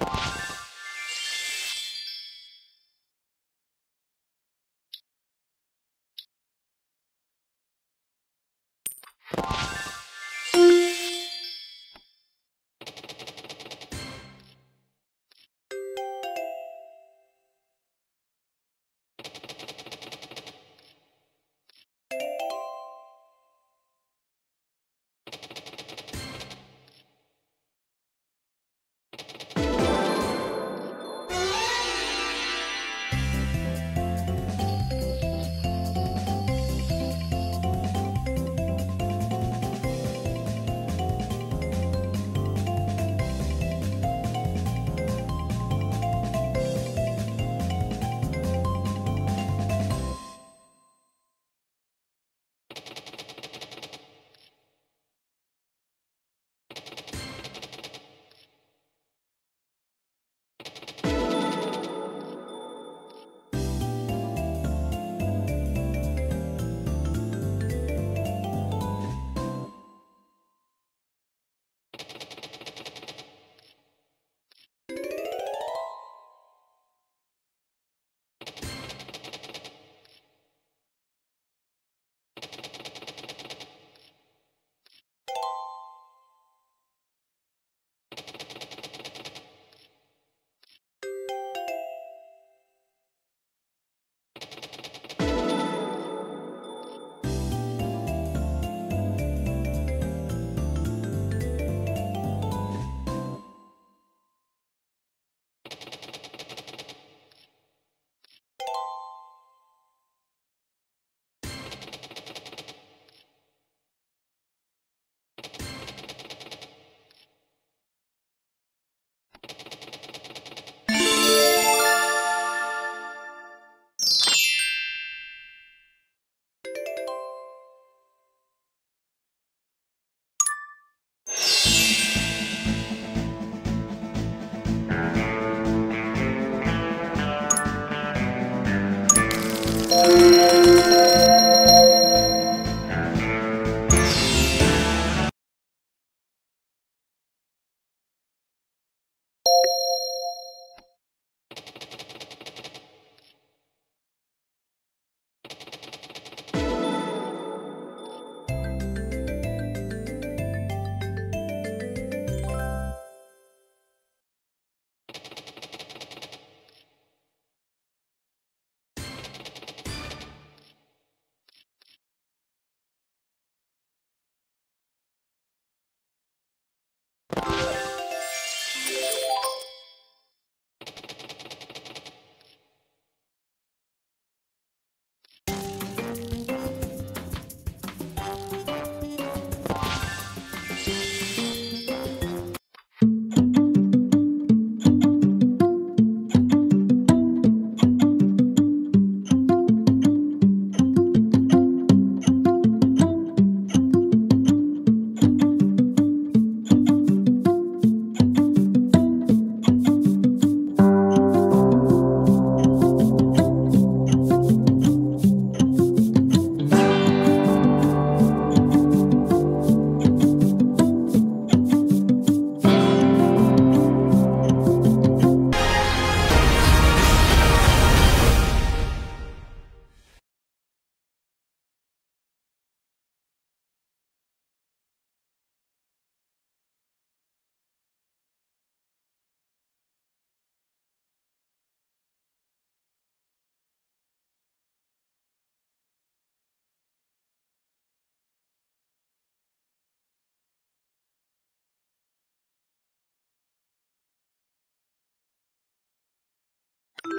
you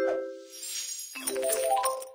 お!